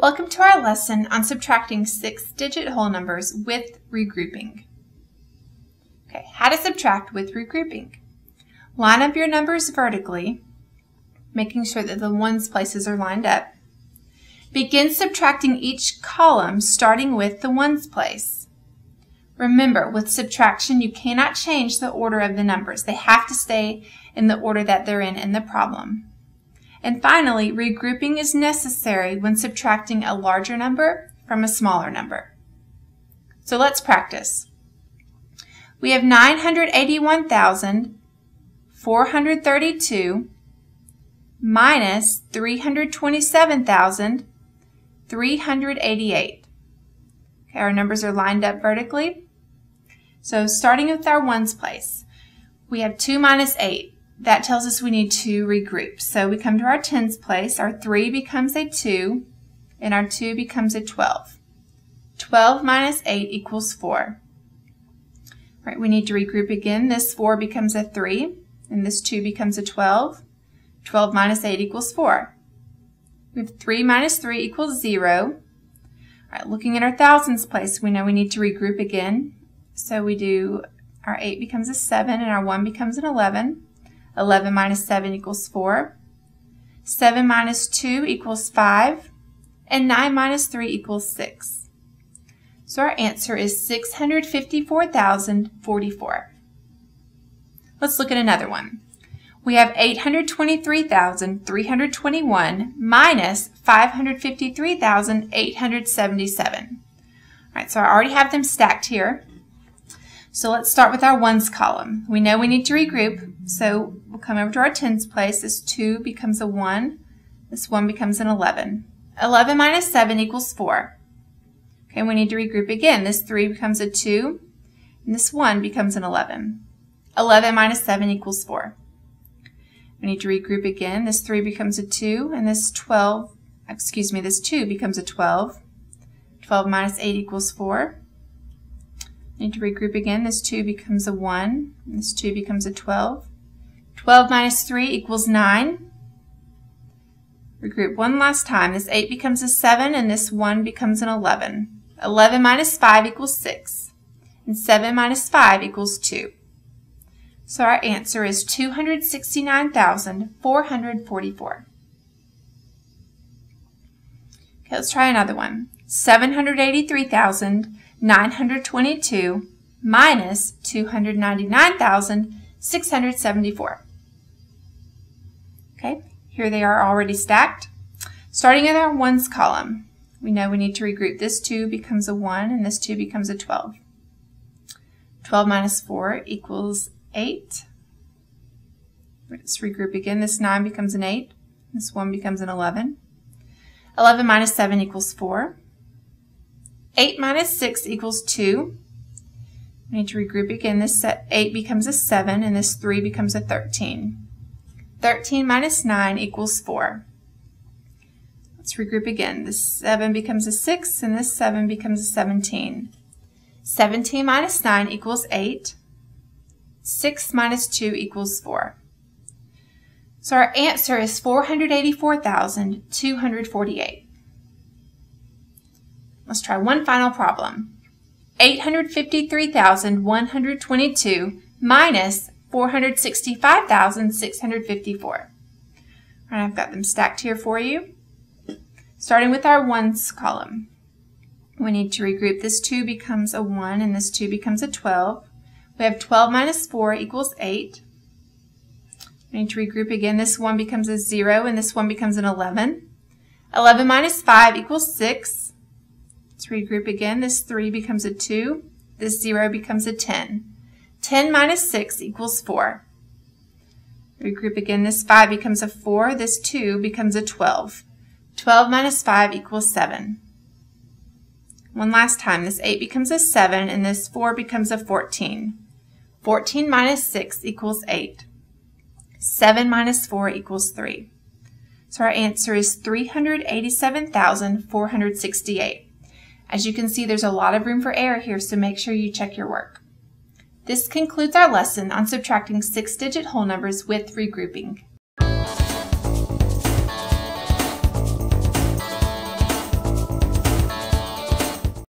Welcome to our lesson on subtracting six-digit whole numbers with regrouping. Okay, how to subtract with regrouping. Line up your numbers vertically, making sure that the ones places are lined up. Begin subtracting each column starting with the ones place. Remember, with subtraction, you cannot change the order of the numbers. They have to stay in the order that they're in in the problem. And finally, regrouping is necessary when subtracting a larger number from a smaller number. So let's practice. We have 981,432 minus 327,388. Okay, our numbers are lined up vertically. So starting with our ones place, we have 2 minus 8 that tells us we need to regroup. So we come to our tens place, our 3 becomes a 2, and our 2 becomes a 12. 12 minus 8 equals 4. All right, we need to regroup again. This 4 becomes a 3, and this 2 becomes a 12. 12 minus 8 equals 4. We have 3 minus 3 equals 0. All right, looking at our thousands place, we know we need to regroup again. So we do, our 8 becomes a 7, and our 1 becomes an 11. 11 minus 7 equals 4. 7 minus 2 equals 5. And 9 minus 3 equals 6. So our answer is 654,044. Let's look at another one. We have 823,321 minus 553,877. All right, so I already have them stacked here. So let's start with our ones column. We know we need to regroup, so we'll come over to our tens place. This 2 becomes a 1. This 1 becomes an 11. 11 minus 7 equals 4. Okay, we need to regroup again. This 3 becomes a 2, and this 1 becomes an 11. 11 minus 7 equals 4. We need to regroup again. This 3 becomes a 2, and this 12, excuse me, this 2 becomes a 12. 12 minus 8 equals 4. Need to regroup again. This 2 becomes a 1. This 2 becomes a 12. 12 minus 3 equals 9. Regroup one last time. This 8 becomes a 7 and this 1 becomes an 11. 11 minus 5 equals 6. And 7 minus 5 equals 2. So our answer is 269,444. Okay, let's try another one. 783,000 922 minus 299,674. Okay, here they are already stacked. Starting in our ones column, we know we need to regroup. This 2 becomes a 1 and this 2 becomes a 12. 12 minus 4 equals 8. Let's regroup again. This 9 becomes an 8. This 1 becomes an 11. 11 minus 7 equals 4. 8 minus 6 equals 2. I need to regroup again. This 8 becomes a 7 and this 3 becomes a 13. 13 minus 9 equals 4. Let's regroup again. This 7 becomes a 6 and this 7 becomes a 17. 17 minus 9 equals 8. 6 minus 2 equals 4. So our answer is 484,248. Let's try one final problem. 853,122 minus 465,654. All right, I've got them stacked here for you. Starting with our ones column. We need to regroup. This 2 becomes a 1 and this 2 becomes a 12. We have 12 minus 4 equals 8. We need to regroup again. This 1 becomes a 0 and this 1 becomes an 11. 11 minus 5 equals 6. Let's regroup again. This 3 becomes a 2. This 0 becomes a 10. 10 minus 6 equals 4. Regroup again. This 5 becomes a 4. This 2 becomes a 12. 12 minus 5 equals 7. One last time. This 8 becomes a 7 and this 4 becomes a 14. 14 minus 6 equals 8. 7 minus 4 equals 3. So our answer is 387,468. As you can see, there's a lot of room for error here, so make sure you check your work. This concludes our lesson on subtracting six-digit whole numbers with regrouping.